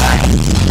Bye.